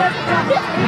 Oh,